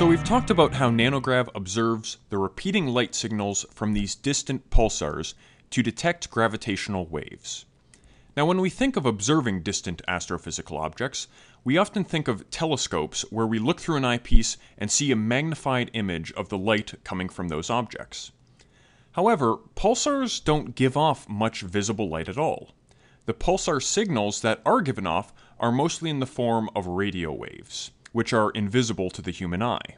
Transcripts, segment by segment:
So we've talked about how Nanograv observes the repeating light signals from these distant pulsars to detect gravitational waves. Now, when we think of observing distant astrophysical objects, we often think of telescopes where we look through an eyepiece and see a magnified image of the light coming from those objects. However, pulsars don't give off much visible light at all. The pulsar signals that are given off are mostly in the form of radio waves which are invisible to the human eye.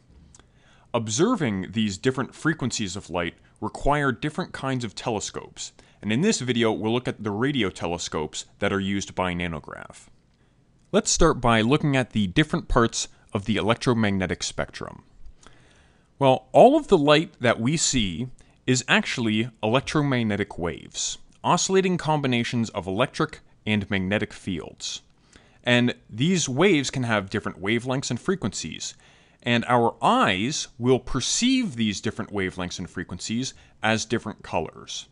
Observing these different frequencies of light require different kinds of telescopes, and in this video we'll look at the radio telescopes that are used by Nanograv. Let's start by looking at the different parts of the electromagnetic spectrum. Well, all of the light that we see is actually electromagnetic waves, oscillating combinations of electric and magnetic fields. And these waves can have different wavelengths and frequencies. And our eyes will perceive these different wavelengths and frequencies as different colors.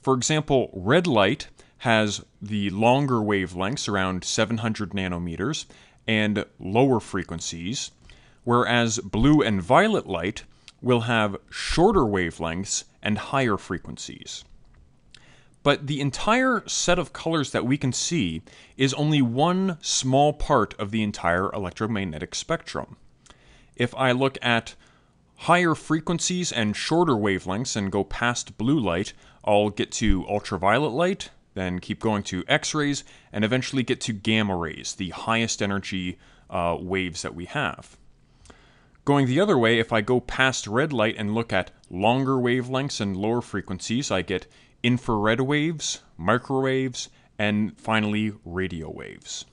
For example, red light has the longer wavelengths, around 700 nanometers, and lower frequencies, whereas blue and violet light will have shorter wavelengths and higher frequencies. But the entire set of colors that we can see is only one small part of the entire electromagnetic spectrum. If I look at higher frequencies and shorter wavelengths and go past blue light, I'll get to ultraviolet light, then keep going to X rays, and eventually get to gamma rays, the highest energy uh, waves that we have. Going the other way, if I go past red light and look at longer wavelengths and lower frequencies, I get infrared waves, microwaves, and finally radio waves.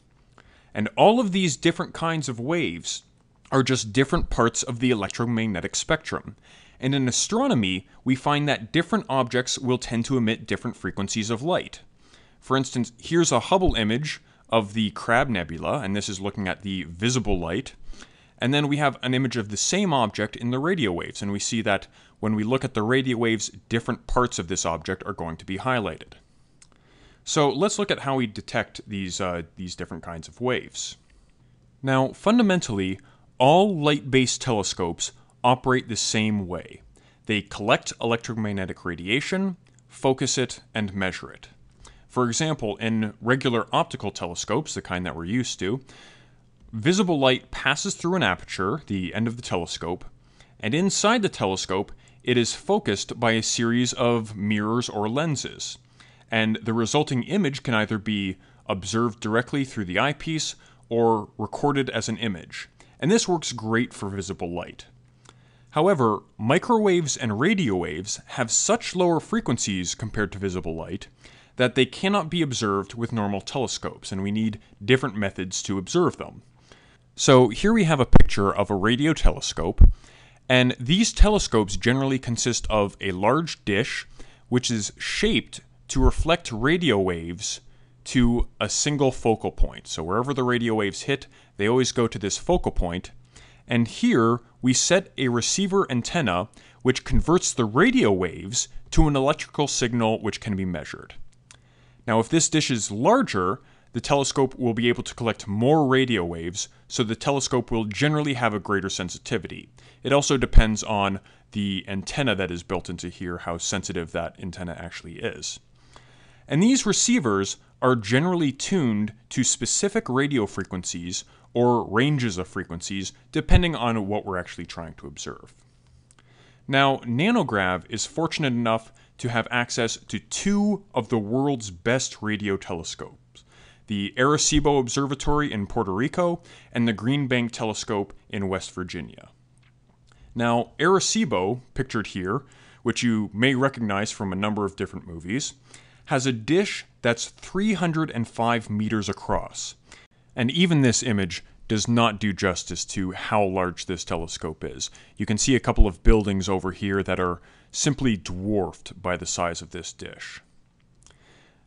And all of these different kinds of waves are just different parts of the electromagnetic spectrum. And in astronomy, we find that different objects will tend to emit different frequencies of light. For instance, here's a Hubble image of the Crab Nebula, and this is looking at the visible light. And then we have an image of the same object in the radio waves, and we see that when we look at the radio waves, different parts of this object are going to be highlighted. So let's look at how we detect these, uh, these different kinds of waves. Now, fundamentally, all light-based telescopes operate the same way. They collect electromagnetic radiation, focus it, and measure it. For example, in regular optical telescopes, the kind that we're used to, visible light passes through an aperture, the end of the telescope, and inside the telescope it is focused by a series of mirrors or lenses, and the resulting image can either be observed directly through the eyepiece or recorded as an image, and this works great for visible light. However, microwaves and radio waves have such lower frequencies compared to visible light that they cannot be observed with normal telescopes, and we need different methods to observe them. So here we have a picture of a radio telescope, and these telescopes generally consist of a large dish which is shaped to reflect radio waves to a single focal point. So wherever the radio waves hit, they always go to this focal point. And here we set a receiver antenna which converts the radio waves to an electrical signal which can be measured. Now, if this dish is larger, the telescope will be able to collect more radio waves, so the telescope will generally have a greater sensitivity. It also depends on the antenna that is built into here, how sensitive that antenna actually is. And these receivers are generally tuned to specific radio frequencies or ranges of frequencies, depending on what we're actually trying to observe. Now, Nanograv is fortunate enough to have access to two of the world's best radio telescopes the Arecibo Observatory in Puerto Rico, and the Green Bank Telescope in West Virginia. Now, Arecibo, pictured here, which you may recognize from a number of different movies, has a dish that's 305 meters across. And even this image does not do justice to how large this telescope is. You can see a couple of buildings over here that are simply dwarfed by the size of this dish.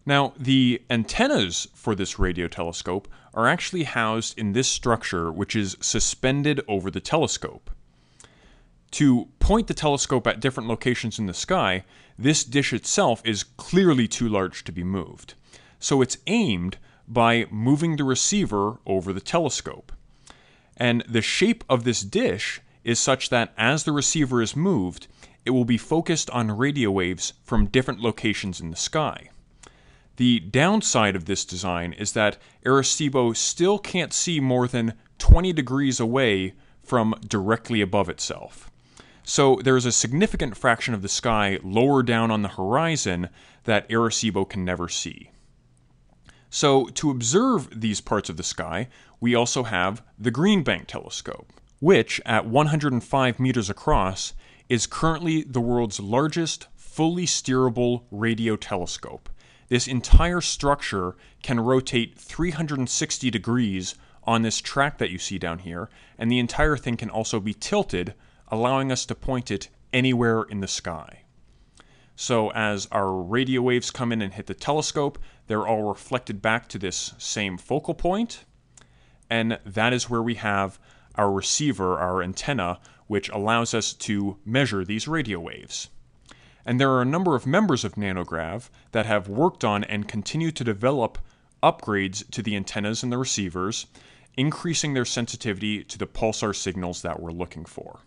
Now, the antennas for this radio telescope are actually housed in this structure, which is suspended over the telescope. To point the telescope at different locations in the sky, this dish itself is clearly too large to be moved. So it's aimed by moving the receiver over the telescope. And the shape of this dish is such that as the receiver is moved, it will be focused on radio waves from different locations in the sky. The downside of this design is that Arecibo still can't see more than 20 degrees away from directly above itself. So there is a significant fraction of the sky lower down on the horizon that Arecibo can never see. So, to observe these parts of the sky, we also have the Green Bank telescope, which, at 105 meters across, is currently the world's largest fully steerable radio telescope. This entire structure can rotate 360 degrees on this track that you see down here, and the entire thing can also be tilted, allowing us to point it anywhere in the sky. So as our radio waves come in and hit the telescope, they're all reflected back to this same focal point, and that is where we have our receiver, our antenna, which allows us to measure these radio waves. And there are a number of members of Nanograv that have worked on and continue to develop upgrades to the antennas and the receivers, increasing their sensitivity to the pulsar signals that we're looking for.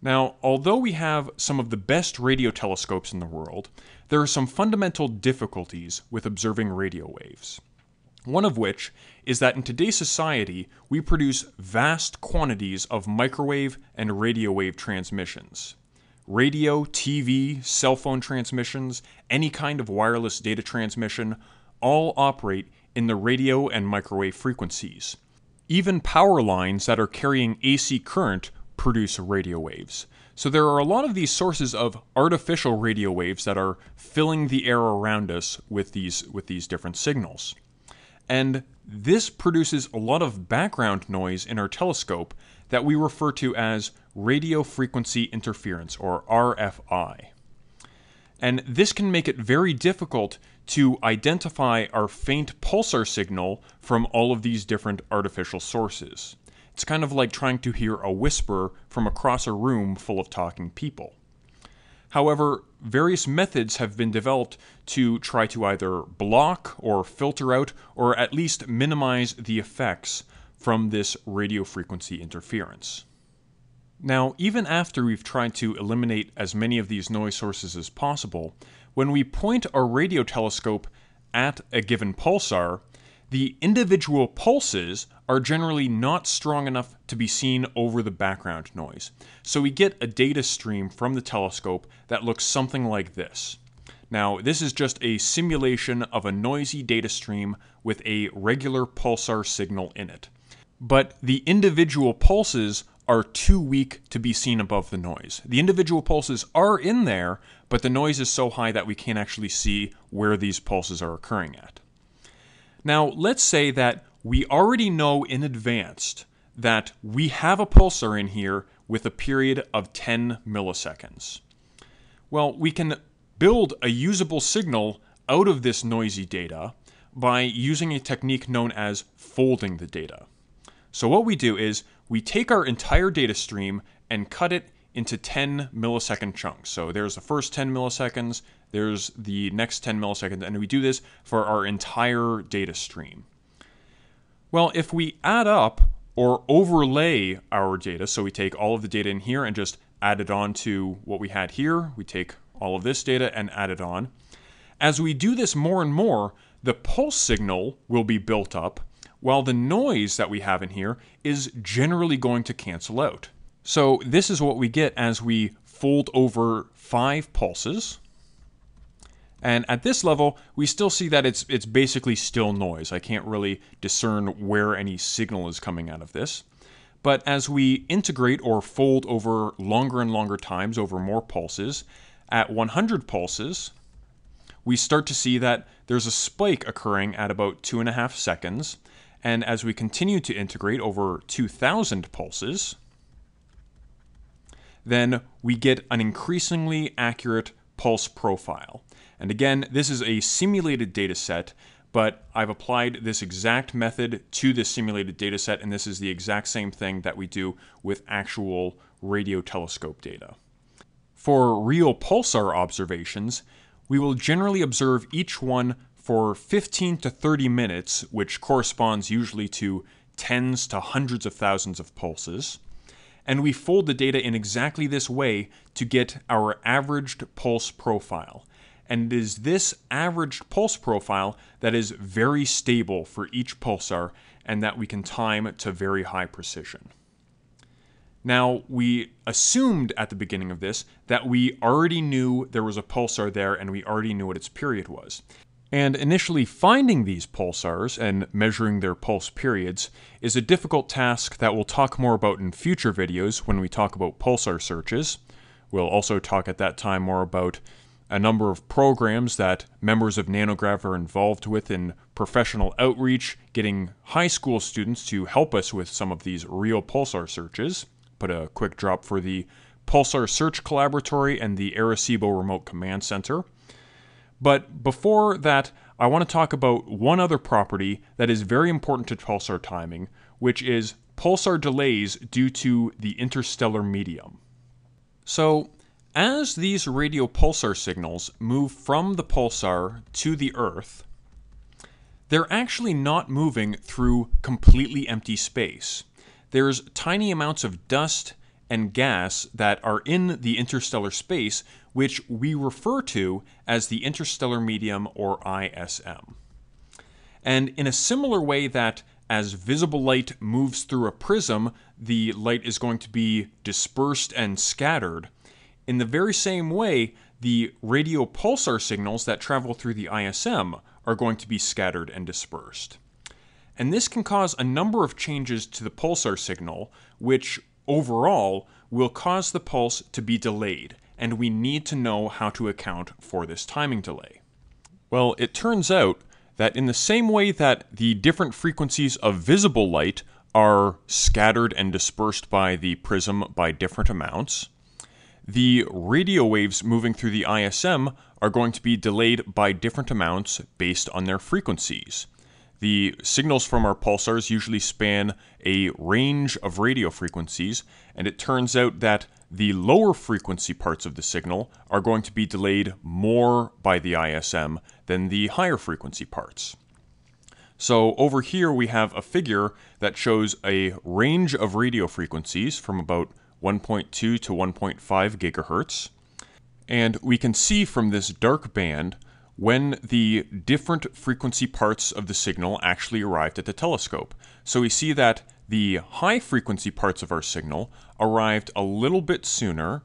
Now, although we have some of the best radio telescopes in the world, there are some fundamental difficulties with observing radio waves. One of which is that in today's society, we produce vast quantities of microwave and radio wave transmissions. Radio, TV, cell phone transmissions, any kind of wireless data transmission all operate in the radio and microwave frequencies. Even power lines that are carrying AC current produce radio waves. So there are a lot of these sources of artificial radio waves that are filling the air around us with these with these different signals. And this produces a lot of background noise in our telescope that we refer to as radio frequency interference or RFI. And this can make it very difficult to identify our faint pulsar signal from all of these different artificial sources. It's kind of like trying to hear a whisper from across a room full of talking people. However, various methods have been developed to try to either block or filter out or at least minimize the effects from this radio frequency interference. Now, even after we've tried to eliminate as many of these noise sources as possible, when we point our radio telescope at a given pulsar, the individual pulses are generally not strong enough to be seen over the background noise. So we get a data stream from the telescope that looks something like this. Now, this is just a simulation of a noisy data stream with a regular pulsar signal in it. But the individual pulses are too weak to be seen above the noise. The individual pulses are in there, but the noise is so high that we can't actually see where these pulses are occurring at. Now, let's say that we already know in advance that we have a pulsar in here with a period of 10 milliseconds. Well, we can build a usable signal out of this noisy data by using a technique known as folding the data. So what we do is we take our entire data stream and cut it into 10 millisecond chunks. So there's the first 10 milliseconds, there's the next 10 milliseconds, and we do this for our entire data stream. Well, if we add up or overlay our data, so we take all of the data in here and just add it on to what we had here, we take all of this data and add it on. As we do this more and more, the pulse signal will be built up, while the noise that we have in here is generally going to cancel out. So this is what we get as we fold over five pulses. And at this level, we still see that it's, it's basically still noise. I can't really discern where any signal is coming out of this. But as we integrate or fold over longer and longer times over more pulses, at 100 pulses, we start to see that there's a spike occurring at about two and a half seconds. And as we continue to integrate over 2,000 pulses, then we get an increasingly accurate pulse profile. And again, this is a simulated data set, but I've applied this exact method to this simulated data set, and this is the exact same thing that we do with actual radio telescope data. For real pulsar observations, we will generally observe each one for 15 to 30 minutes, which corresponds usually to tens to hundreds of thousands of pulses. and we fold the data in exactly this way to get our averaged pulse profile. And it is this averaged pulse profile that is very stable for each pulsar and that we can time to very high precision. Now, we assumed at the beginning of this that we already knew there was a pulsar there and we already knew what its period was. And initially finding these pulsars and measuring their pulse periods is a difficult task that we'll talk more about in future videos when we talk about pulsar searches. We'll also talk at that time more about a number of programs that members of Nanograv are involved with in professional outreach, getting high school students to help us with some of these real pulsar searches. Put a quick drop for the Pulsar Search Collaboratory and the Arecibo Remote Command Center. But before that, I want to talk about one other property that is very important to pulsar timing, which is pulsar delays due to the interstellar medium. So, as these radio pulsar signals move from the pulsar to the Earth, they're actually not moving through completely empty space. There's tiny amounts of dust and gas that are in the interstellar space, which we refer to as the interstellar medium or ISM. And in a similar way that as visible light moves through a prism, the light is going to be dispersed and scattered. In the very same way, the radio pulsar signals that travel through the ISM are going to be scattered and dispersed. And this can cause a number of changes to the pulsar signal, which overall will cause the pulse to be delayed, and we need to know how to account for this timing delay. Well, it turns out that in the same way that the different frequencies of visible light are scattered and dispersed by the prism by different amounts, the radio waves moving through the ISM are going to be delayed by different amounts based on their frequencies. The signals from our pulsars usually span a range of radio frequencies, and it turns out that the lower frequency parts of the signal are going to be delayed more by the ISM than the higher frequency parts. So over here we have a figure that shows a range of radio frequencies from about 1.2 to 1.5 gigahertz. And we can see from this dark band when the different frequency parts of the signal actually arrived at the telescope. So we see that the high frequency parts of our signal arrived a little bit sooner,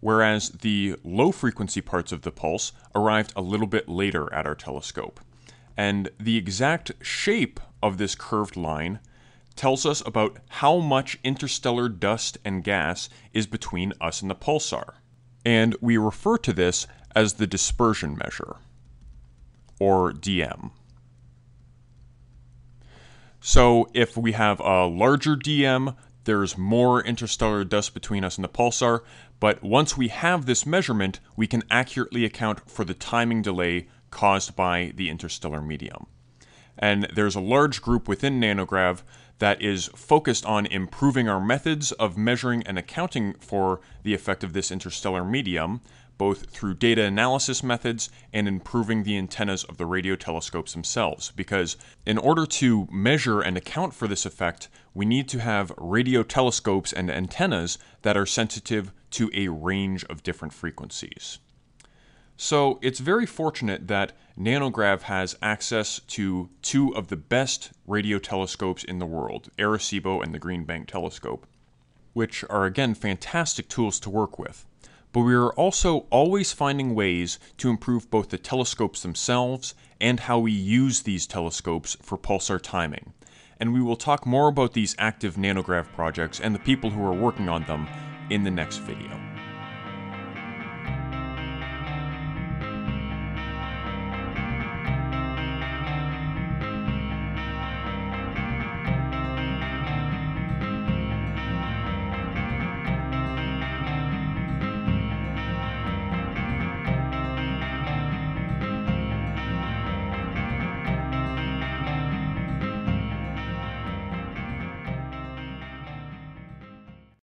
whereas the low frequency parts of the pulse arrived a little bit later at our telescope. And the exact shape of this curved line tells us about how much interstellar dust and gas is between us and the pulsar. And we refer to this as the dispersion measure or DM. So if we have a larger DM, there's more interstellar dust between us and the pulsar, but once we have this measurement, we can accurately account for the timing delay caused by the interstellar medium. And there's a large group within Nanograv that is focused on improving our methods of measuring and accounting for the effect of this interstellar medium, both through data analysis methods and improving the antennas of the radio telescopes themselves. Because in order to measure and account for this effect, we need to have radio telescopes and antennas that are sensitive to a range of different frequencies. So it's very fortunate that Nanograv has access to two of the best radio telescopes in the world, Arecibo and the Green Bank Telescope, which are again fantastic tools to work with but we are also always finding ways to improve both the telescopes themselves and how we use these telescopes for pulsar timing. And we will talk more about these active nanograv projects and the people who are working on them in the next video.